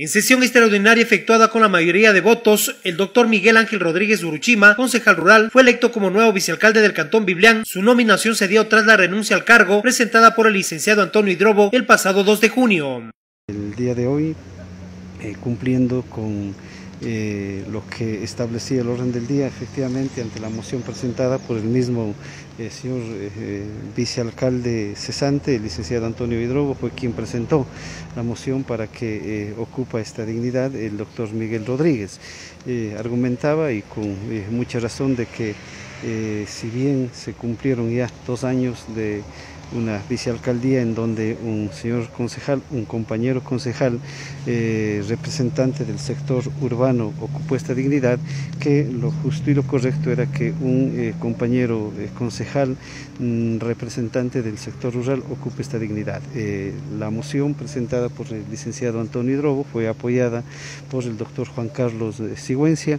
En sesión extraordinaria efectuada con la mayoría de votos, el doctor Miguel Ángel Rodríguez Uruchima, concejal rural, fue electo como nuevo vicealcalde del Cantón Biblián. Su nominación se dio tras la renuncia al cargo presentada por el licenciado Antonio Hidrobo el pasado 2 de junio. El día de hoy, eh, cumpliendo con eh, lo que establecía el orden del día, efectivamente, ante la moción presentada por el mismo eh, señor eh, vicealcalde cesante, el licenciado Antonio Hidrobo, fue quien presentó la moción para que ocupa esta dignidad el doctor Miguel Rodríguez. argumentaba y con mucha razón de que si bien se cumplieron ya dos años de una vicealcaldía en donde un señor concejal, un compañero concejal, eh, representante del sector urbano ocupó esta dignidad, que lo justo y lo correcto era que un eh, compañero eh, concejal, mm, representante del sector rural, ocupe esta dignidad. la moción presentada por el licenciado Antonio Hidrobo fue apoyada por el doctor Juan Carlos Sigüencia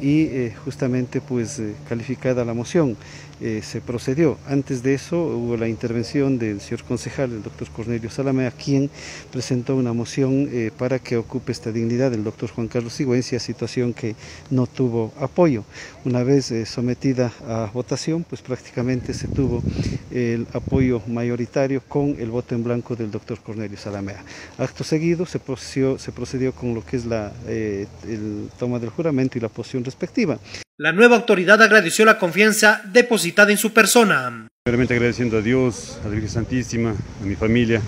y justamente pues calificada la moción. se procedió. Antes de eso hubo la intervención del señor concejal, el doctor Cornelio Salamea, quien presentó una moción eh, para que ocupe esta dignidad del doctor Juan Carlos Sigüencia, situación que no tuvo apoyo. Una vez eh, sometida a votación, pues prácticamente se tuvo el apoyo mayoritario con el voto en blanco del doctor Cornelio Salamea. Acto seguido se procedió, se procedió con lo que es la eh, el toma del juramento y la posición respectiva. La nueva autoridad agradeció la confianza depositada en su persona. Realmente agradeciendo a Dios, a la Virgen Santísima, a mi familia,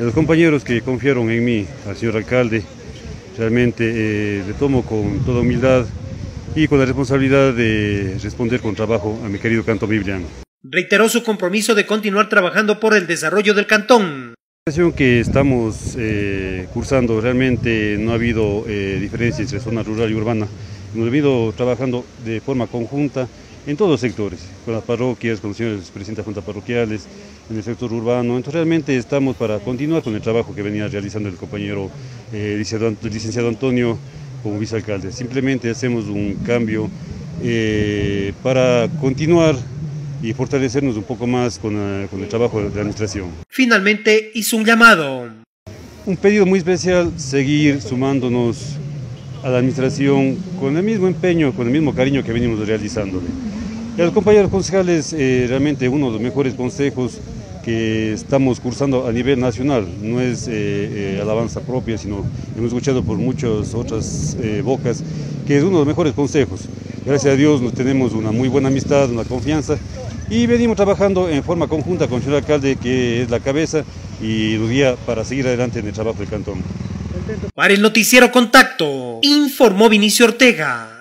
a los compañeros que confiaron en mí, al señor alcalde. Realmente eh, le tomo con toda humildad y con la responsabilidad de responder con trabajo a mi querido Cantón Bibliano. Reiteró su compromiso de continuar trabajando por el desarrollo del cantón. La situación que estamos eh, cursando realmente no ha habido eh, diferencia entre zona rural y urbana. Hemos venido trabajando de forma conjunta en todos los sectores, con las parroquias, con los señores presidentes de juntas parroquiales, en el sector urbano. Entonces realmente estamos para continuar con el trabajo que venía realizando el compañero eh, licenciado Antonio como vicealcalde. Simplemente hacemos un cambio eh, para continuar y fortalecernos un poco más con, eh, con el trabajo de la administración. Finalmente hizo un llamado. Un pedido muy especial, seguir sumándonos a la administración con el mismo empeño, con el mismo cariño que venimos realizando. los compañeros concejales, eh, realmente uno de los mejores consejos que estamos cursando a nivel nacional, no es eh, eh, alabanza propia, sino hemos escuchado por muchas otras bocas, que es uno de los mejores consejos. Gracias a Dios nos tenemos una muy buena amistad, una confianza y venimos trabajando en forma conjunta con el señor alcalde, que es la cabeza y el guía para seguir adelante en el trabajo del cantón. Para el noticiero Contacto, informó Vinicio Ortega.